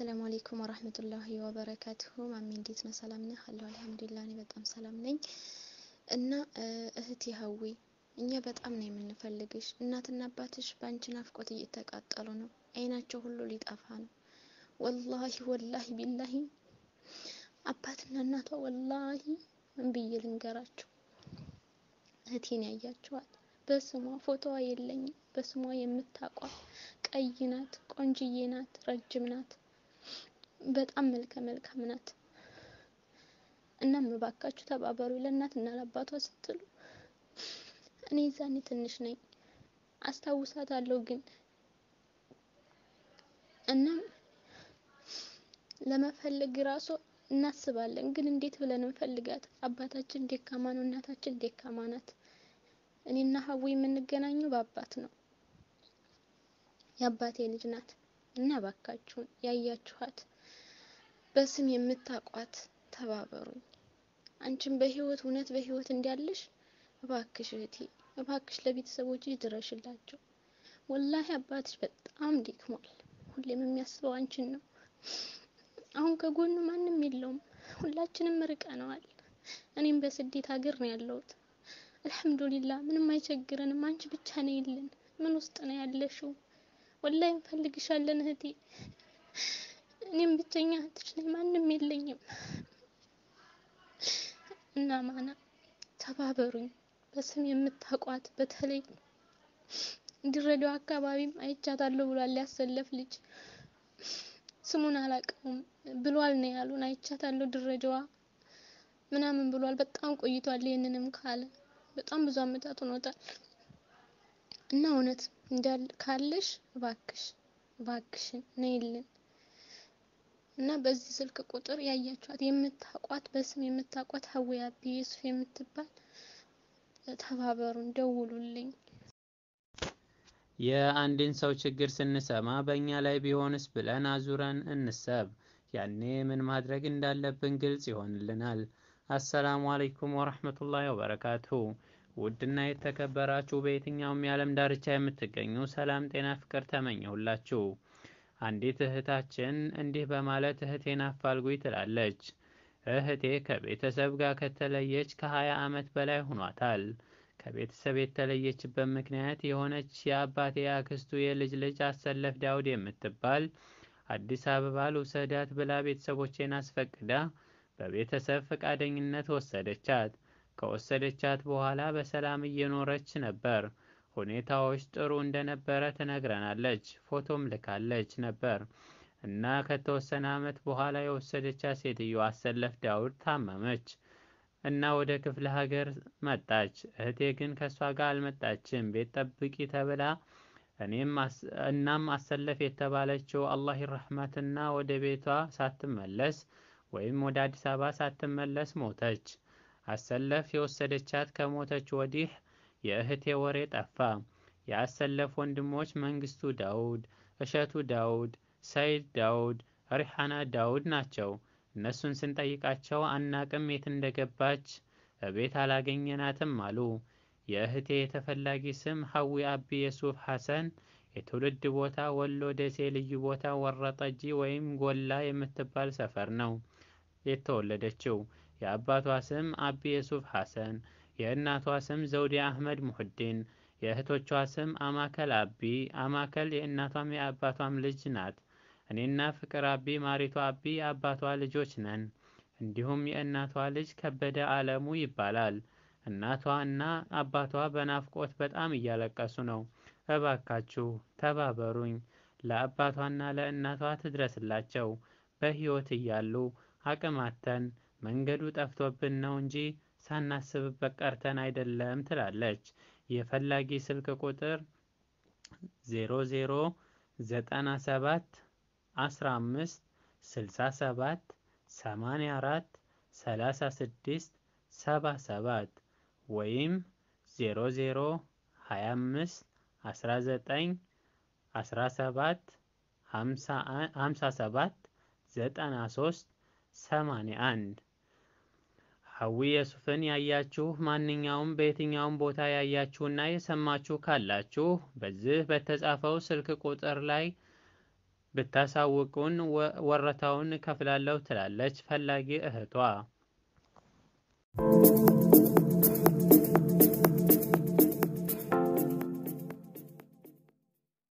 ሰላም አለይኩም ወራህመቱላሂ ወበረካቱሁ። ማሚ እንዴት ነው? ሰላም ነህ? አለሁ አልሐምዱሊላህ፣ እኔ በጣም ሰላም ነኝ። እና እህቴ ሀዊ እኛ በጣም ነው የምንፈልግሽ። እናትና አባትሽ በአንቺ ናፍቆት እየተቃጠሉ ነው። አይናቸው ሁሉ ሊጠፋ ነው። ወላሂ ወላሂ ቢላሂ አባትና እናቷ ወላሂ ምን ብዬ ልንገራቸው? እህቴን ያያቸዋል። በስሟ ፎቶዋ የለኝም። በስሟ የምታውቋት ቀይ ናት፣ ቆንጅዬ ናት፣ ረጅም ናት፣ በጣም መልከ መልካም ናት። እናም እባካችሁ ተባበሩ ለእናትና ለአባቷ ስትሉ። እኔ ዛኔ ትንሽ ነኝ አስታውሳታለሁ፣ ግን እናም ለመፈለግ ራሱ እናስባለን፣ ግን እንዴት ብለን እንፈልጋት? አባታችን ደካማ ነው፣ እናታችን ደካማ ናት። እኔና ሀዊ የምንገናኘው በአባት ነው። የአባቴ ልጅ ናት እና እባካችሁን ያያችኋት በስም የምታቋት ተባበሩኝ። አንቺም በህይወት እውነት በህይወት እንዳለሽ እባክሽ እህቴ እባክሽ ለቤተሰቦች ድረሽላቸው። ወላሂ አባትሽ በጣም ደክሟል። ሁሌም የሚያስበው አንቺን ነው። አሁን ከጎኑ ማንም የለውም። ሁላችንም ርቀነዋል። እኔም በስደት ሀገር ነው ያለሁት። አልሐምዱሊላህ ምንም አይቸግረንም። አንቺ ብቻ ነው የለን። ምን ውስጥ ነው ያለሽው? ወላሂ እንፈልግሻለን እህቴ። እኔም ብቸኛ እህትሽ ነኝ፣ ማንም የለኝም። እና ማና ተባበሩኝ። በስም የምታቋት በተለይ ድሬዳዋ አካባቢም አይቻታለሁ ብሏል። ያሰለፍ ልጅ ስሙን አላውቀውም ብሏል ነው ያሉን። አይቻታለሁ ድሬዳዋ ምናምን ብሏል። በጣም ቆይቷል። ይህንንም ካለ በጣም ብዙ አመታት ሆኖታል። እና እውነት እንዳል ካለሽ እባክሽ እባክሽን ነይልን እና በዚህ ስልክ ቁጥር ያያችኋት የምታቋት በስም የምታቋት ሀዊ አቢ ዩሱፍ የምትባል ተባበሩን፣ ደውሉልኝ። የአንድን ሰው ችግር ስንሰማ በእኛ ላይ ቢሆንስ ብለን አዙረን እንሰብ። ያኔ ምን ማድረግ እንዳለብን ግልጽ ይሆንልናል። አሰላሙ አለይኩም ወረህመቱላሂ ወበረካቱሁ። ውድና የተከበራችሁ በየትኛውም የዓለም ዳርቻ የምትገኙ ሰላም፣ ጤና፣ ፍቅር ተመኘሁላችሁ። አንዲት እህታችን እንዲህ በማለት እህቴን አፋልጉኝ ትላለች። እህቴ ከቤተሰብ ጋር ከተለየች ከሀያ ዓመት በላይ ሆኗታል። ከቤተሰብ የተለየችበት ምክንያት የሆነች የአባቴ አክስቱ የልጅ ልጅ አሰለፍ ዳውድ የምትባል አዲስ አበባ ልውሰዳት ብላ ቤተሰቦቼን አስፈቅዳ በቤተሰብ ፈቃደኝነት ወሰደቻት። ከወሰደቻት በኋላ በሰላም እየኖረች ነበር። ሁኔታዎች ጥሩ እንደነበረ ትነግረናለች። ፎቶም ልካለች ነበር እና ከተወሰነ ዓመት በኋላ የወሰደቻት ሴትዮ አሰለፍ ዳውድ ታመመች እና ወደ ክፍለ ሀገር መጣች። እህቴ ግን ከእሷ ጋር አልመጣችም። ቤት ጠብቂ ተብላ እናም አሰለፍ የተባለችው አላህ ይረሕማትና ወደ ቤቷ ሳትመለስ ወይም ወደ አዲስ አበባ ሳትመለስ ሞተች። አሰለፍ የወሰደቻት ከሞተች ወዲህ የእህቴ ወሬ ጠፋ። የአሰለፍ ወንድሞች መንግስቱ ዳውድ፣ እሸቱ ዳውድ፣ ሰይድ ዳውድ፣ ሪሓና ዳውድ ናቸው። እነሱን ስንጠይቃቸው አናቅም የት እንደገባች እቤት አላገኘናትም አሉ። የእህቴ የተፈላጊ ስም ሀዋ አቢ የሱፍ ሐሰን፣ የትውልድ ቦታ ወሎ ደሴ፣ ልዩ ቦታ ወረጠጂ ወይም ጎላ የምትባል ሰፈር ነው የተወለደችው። የአባቷ ስም አቢ የሱፍ ሐሰን፣ የእናቷ ስም ዘውዴ አህመድ ሙሕዲን፣ የእህቶቿ ስም አማከል አቢ። አማከል የእናቷም የአባቷም ልጅ ናት። እኔና ፍቅር አቢ፣ ማሪቷ አቢ የአባቷ ልጆች ነን። እንዲሁም የእናቷ ልጅ ከበደ አለሙ ይባላል። እናቷ እና አባቷ በናፍቆት በጣም እያለቀሱ ነው። እባካችሁ ተባበሩኝ፣ ለአባቷና ለእናቷ ትድረስላቸው። በሕይወት እያሉ አቅማተን መንገዱ ጠፍቶብን ነው እንጂ ሳናስብበት ቀርተን አይደለም ትላለች። የፈላጊ ስልክ ቁጥር 0097 15 67 84 36 77 ወይም 00 25 19 17 57 93 81 ሀዊ የሱፍን ያያችሁ ማንኛውም በየትኛውም ቦታ ያያችሁና የሰማችሁ ካላችሁ በዚህ በተጻፈው ስልክ ቁጥር ላይ ብታሳውቁን ወረታውን እከፍላለሁ ትላለች ፈላጊ እህቷ።